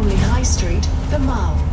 Bromley High Street, The Mall.